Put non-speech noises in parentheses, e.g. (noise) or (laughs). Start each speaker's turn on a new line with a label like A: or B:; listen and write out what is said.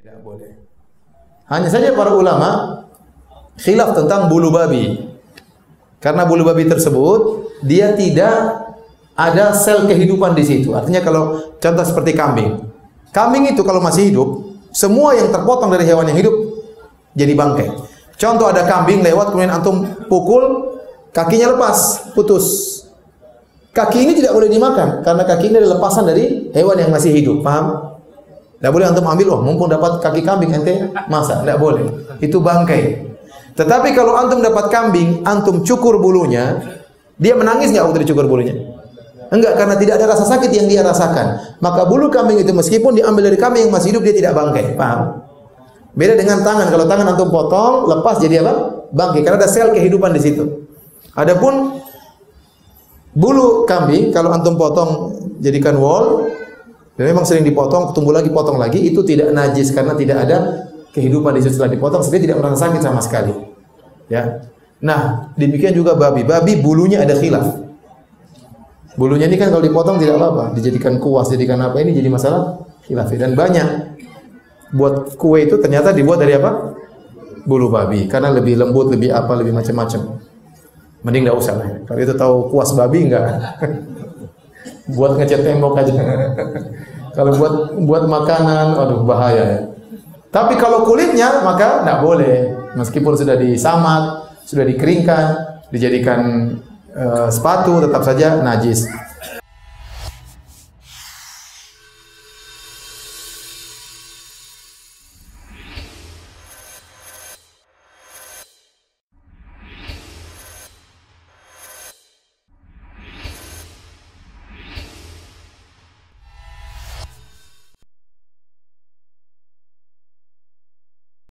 A: Tidak boleh. Hanya saja para ulama khilaf tentang bulu babi. Karena bulu babi tersebut dia tidak ada sel kehidupan di situ. Artinya kalau contoh seperti kambing. Kambing itu kalau masih hidup, semua yang terpotong dari hewan yang hidup jadi bangkai. Contoh ada kambing lewat kemudian antum pukul kakinya lepas, putus. Kaki ini tidak boleh dimakan karena kaki ini adalah lepasan dari hewan yang masih hidup. Paham? Tidak boleh antum ambil, oh mumpung dapat kaki kambing ente masa, tidak boleh. Itu bangkai. Tetapi kalau antum dapat kambing, antum cukur bulunya, dia menangis nggak waktu dicukur bulunya? Enggak, karena tidak ada rasa sakit yang dia rasakan. Maka bulu kambing itu meskipun diambil dari kambing yang masih hidup, dia tidak bangkai. Paham? Beda dengan tangan. Kalau tangan antum potong, lepas jadi apa? Bangkai. Karena ada sel kehidupan di situ. Adapun bulu kambing, kalau antum potong jadikan wall, dan memang sering dipotong, tumbuh lagi, potong lagi, itu tidak najis karena tidak ada kehidupan di situ setelah dipotong, sehingga tidak merasa sakit sama sekali. Ya. Nah, demikian juga babi. Babi bulunya ada khilaf. Bulunya ini kan kalau dipotong tidak apa-apa, dijadikan kuas, jadikan apa ini jadi masalah khilaf. Dan banyak buat kue itu ternyata dibuat dari apa? Bulu babi, karena lebih lembut, lebih apa, lebih macam-macam. Mending enggak usah lah. Kalau itu tahu kuas babi enggak. (laughs) buat ngecat tembok aja. Kalau buat buat makanan, aduh bahaya ya. Tapi kalau kulitnya maka tidak boleh. Meskipun sudah disamat, sudah dikeringkan, dijadikan uh, sepatu tetap saja najis.